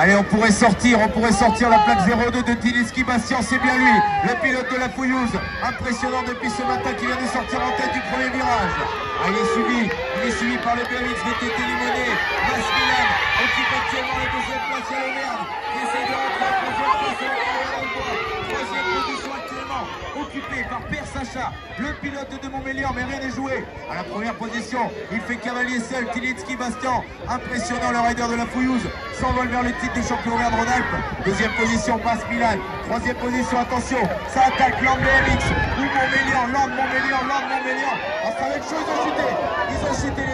Allez, on pourrait sortir, on pourrait sortir la plaque 02 de Tiliski Bastien, c'est bien lui, le pilote de la Fouillouse. Impressionnant depuis ce matin qui vient de sortir en tête du premier virage. Ah, il est suivi, il est suivi par le BMX VTT Limonet. Masmilan occupe actuellement la deuxième place, il y a le merde qui essaie de rentrer en troisième place. Troisième position occupée par Père Sacha, le pilote de Montmélian, mais rien n'est joué. À la première position, il fait cavalier seul, Tilitsky Bastian, impressionnant le rider de la Fouillouse, s'envole vers le titre de champion Auvergne-Rhône-Alpes. Deuxième position, passe Milan. Troisième position, attention, ça attaque Land BMX, ou Montmélian, Land Montmélian, Land Montmélian. Ah, ils ont chuté,